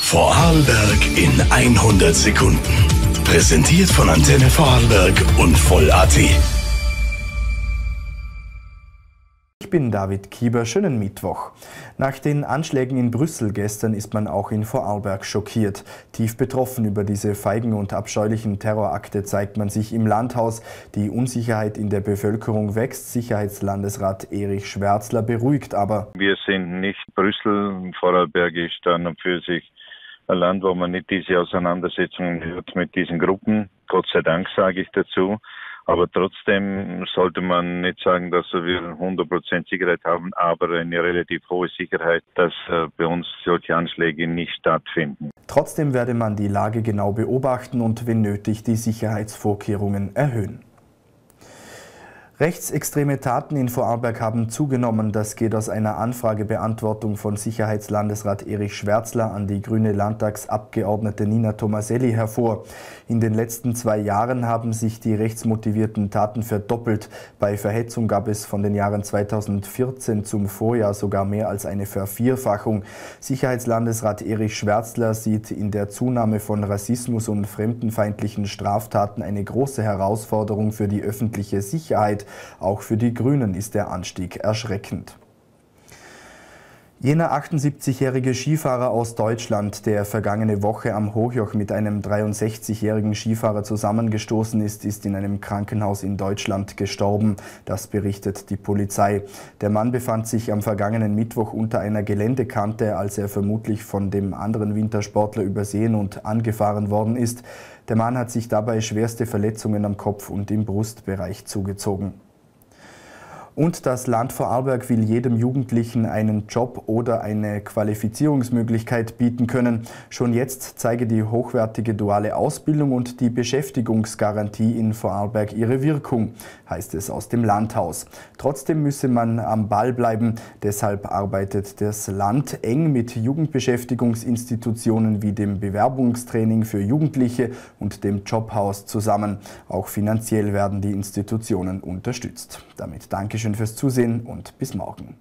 Vorarlberg in 100 Sekunden. Präsentiert von Antenne Vorarlberg und Voll bin David Kieber, schönen Mittwoch. Nach den Anschlägen in Brüssel gestern ist man auch in Vorarlberg schockiert. Tief betroffen über diese feigen und abscheulichen Terrorakte zeigt man sich im Landhaus. Die Unsicherheit in der Bevölkerung wächst. Sicherheitslandesrat Erich Schwärzler beruhigt aber. Wir sind nicht Brüssel. Vorarlberg ist dann für sich ein Land, wo man nicht diese Auseinandersetzungen hört mit diesen Gruppen. Gott sei Dank sage ich dazu. Aber trotzdem sollte man nicht sagen, dass wir 100% Sicherheit haben, aber eine relativ hohe Sicherheit, dass äh, bei uns solche Anschläge nicht stattfinden. Trotzdem werde man die Lage genau beobachten und wenn nötig die Sicherheitsvorkehrungen erhöhen. Rechtsextreme Taten in Vorarlberg haben zugenommen. Das geht aus einer Anfragebeantwortung von Sicherheitslandesrat Erich Schwärzler an die grüne Landtagsabgeordnete Nina Tomaselli hervor. In den letzten zwei Jahren haben sich die rechtsmotivierten Taten verdoppelt. Bei Verhetzung gab es von den Jahren 2014 zum Vorjahr sogar mehr als eine Vervierfachung. Sicherheitslandesrat Erich Schwärzler sieht in der Zunahme von Rassismus und fremdenfeindlichen Straftaten eine große Herausforderung für die öffentliche Sicherheit. Auch für die Grünen ist der Anstieg erschreckend. Jener 78-jährige Skifahrer aus Deutschland, der vergangene Woche am Hochjoch mit einem 63-jährigen Skifahrer zusammengestoßen ist, ist in einem Krankenhaus in Deutschland gestorben. Das berichtet die Polizei. Der Mann befand sich am vergangenen Mittwoch unter einer Geländekante, als er vermutlich von dem anderen Wintersportler übersehen und angefahren worden ist. Der Mann hat sich dabei schwerste Verletzungen am Kopf und im Brustbereich zugezogen. Und das Land Vorarlberg will jedem Jugendlichen einen Job oder eine Qualifizierungsmöglichkeit bieten können. Schon jetzt zeige die hochwertige duale Ausbildung und die Beschäftigungsgarantie in Vorarlberg ihre Wirkung, heißt es aus dem Landhaus. Trotzdem müsse man am Ball bleiben. Deshalb arbeitet das Land eng mit Jugendbeschäftigungsinstitutionen wie dem Bewerbungstraining für Jugendliche und dem Jobhaus zusammen. Auch finanziell werden die Institutionen unterstützt. Damit Dankeschön fürs Zusehen und bis morgen.